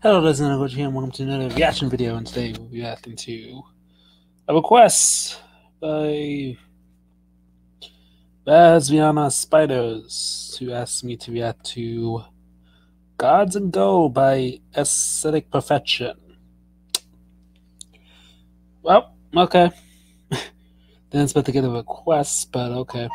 Hello, ladies and gentlemen, and welcome to another reaction video. And today we'll be reacting to a request by Vasviana Spiders, who asked me to react to Gods and Gold by Aesthetic Perfection. Well, okay. Didn't expect to get a request, but okay.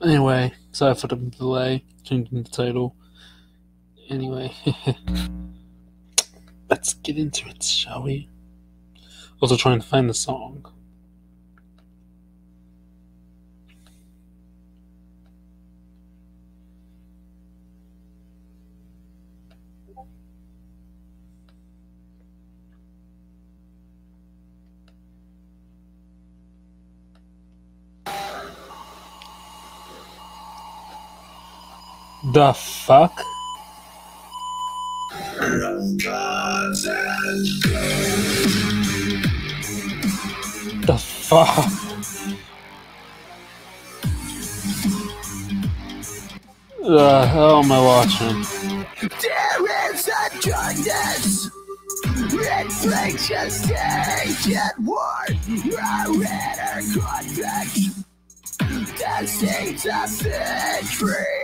Anyway, sorry for the delay, changing the title. Anyway, let's get into it, shall we? Also, trying to find the song. The fuck? The fuck? The hell am I watching? There is a darkness Infliction stage at war A inner conflict The seeds of vitriol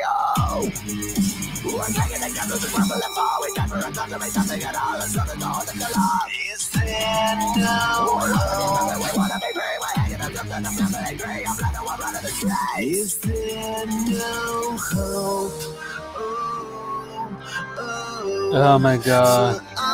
Taking the crumble and fall We to at all It's? We wanna be free We're hanging I'm running the Is there no hope? Oh my god. The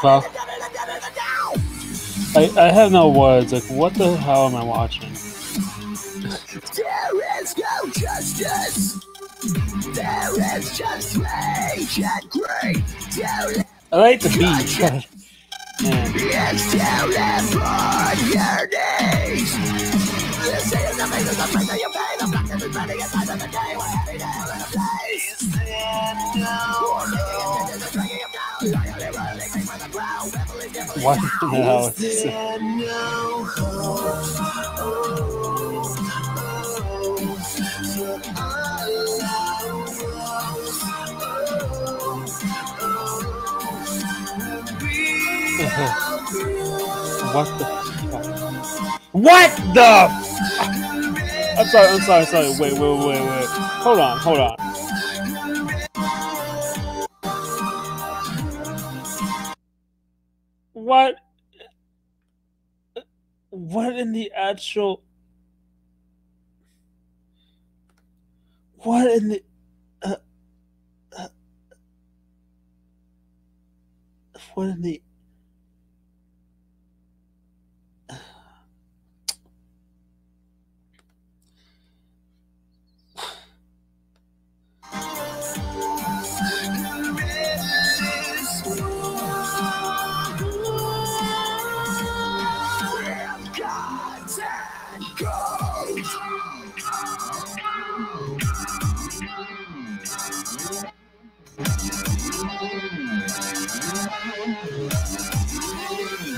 fuck? I, I have no words. Like, what the hell am I watching? There is no justice. There is just rage and greed. I like the beat, man. live on your knees. This is the meaning of the you pay. The black at of the day. We're heading to hell in a place. No What the what the fuck? What the fuck? I'm sorry, I'm sorry, sorry. Wait, wait, wait, wait. Hold on, hold on. What in the actual? What in the? Uh, uh, what in the?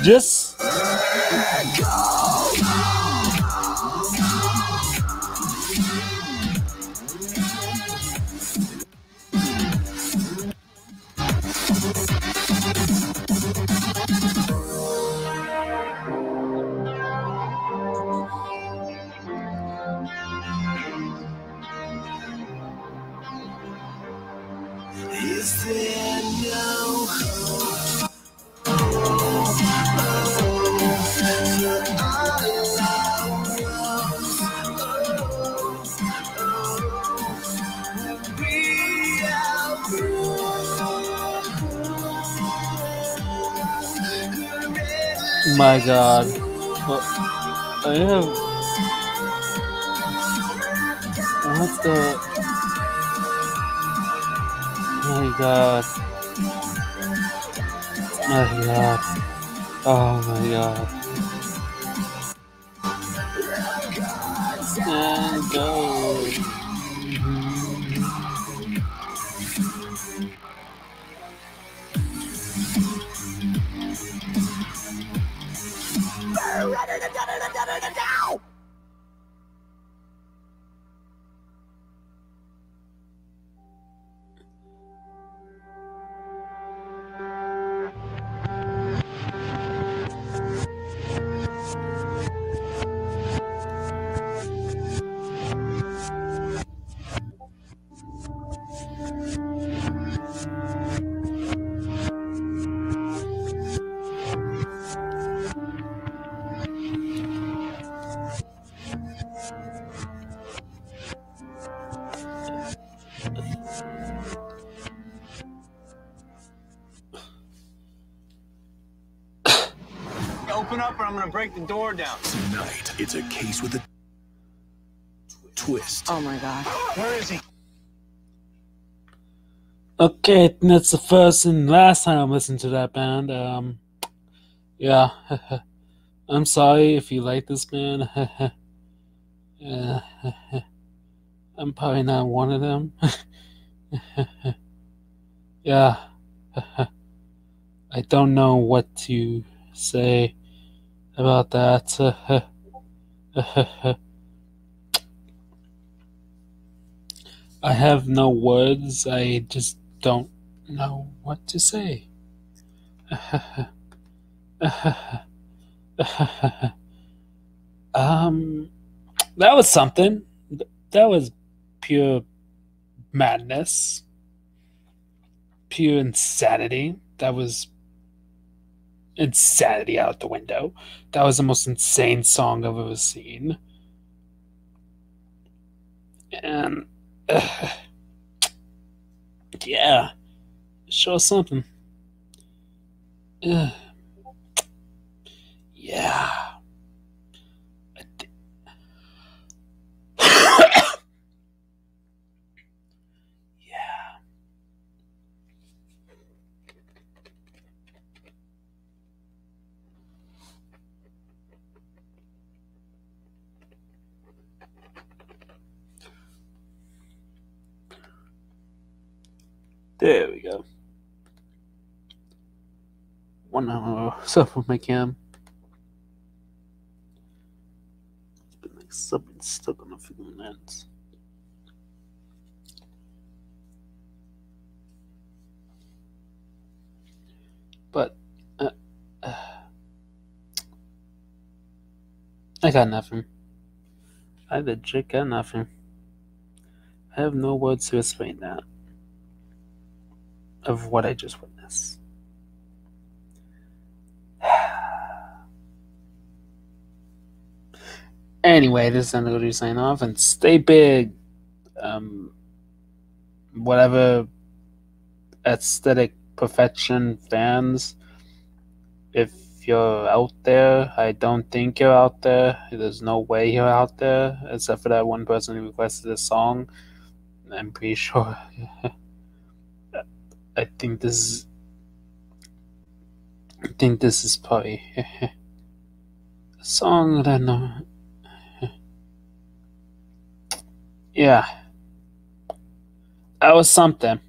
Just my God. I have. What the? My God. My God. Oh my God. And go. Open up or I'm gonna break the door down. Tonight, it's a case with a twist. Oh my god. Where is he? Okay, that's the first and last time I'm listening to that band. Um, yeah, I'm sorry if you like this band. yeah, I'm probably not one of them. yeah, I don't know what to say about that. I have no words. I just don't know what to say. um, that was something. That was pure madness, pure insanity. That was insanity out the window. That was the most insane song I've ever seen. And uh, yeah, show us something. Uh, yeah. I thi- yeah. There we go. One hour stuff with my cam. It's been like something stuck on a few minutes. But uh, uh, I got nothing. I legit got nothing. I have no words to explain that of what I just witnessed. Anyway, this is Anagodi sign off and stay big. Um, whatever aesthetic perfection fans, if you're out there, I don't think you're out there. There's no way you're out there, except for that one person who requested a song. I'm pretty sure. I think this is. I think this is probably a song that know. Yeah. That was something.